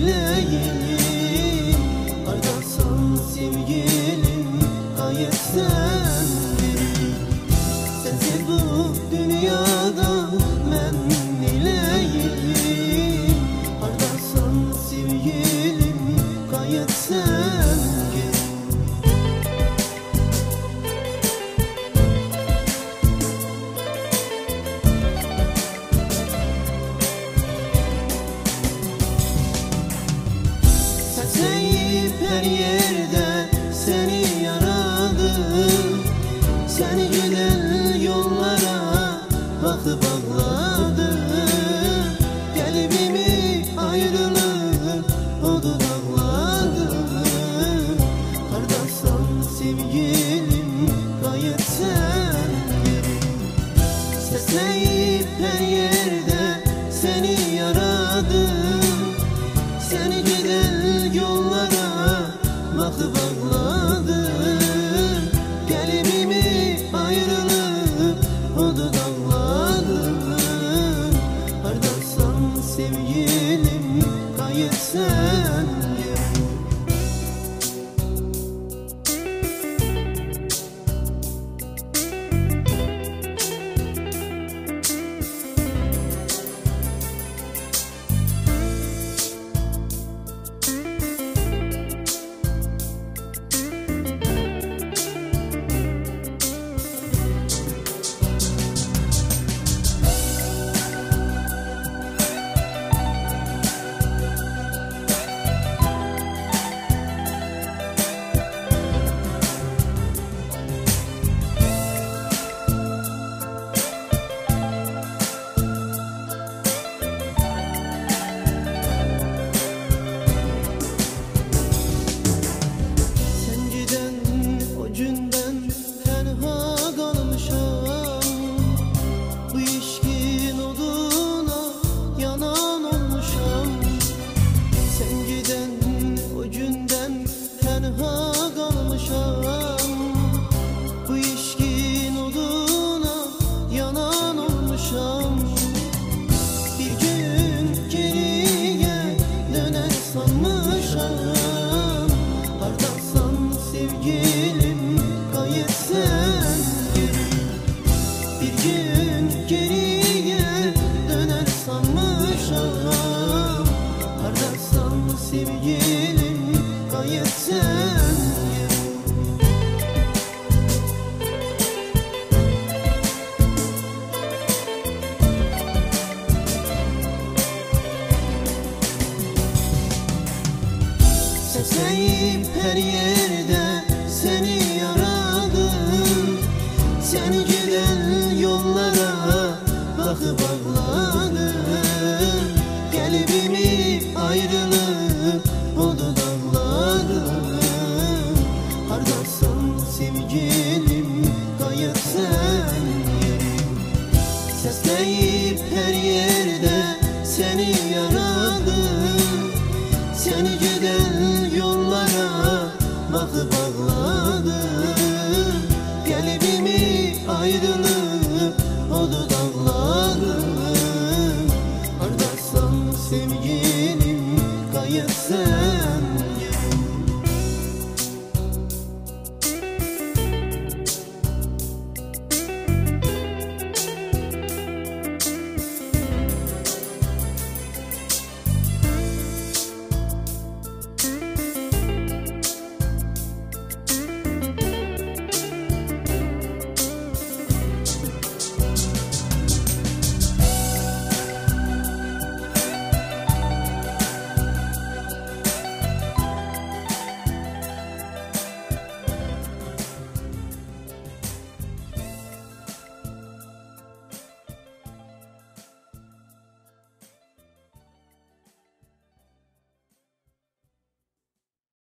ليالي Sesleyip her yerde attention Odu dağlarım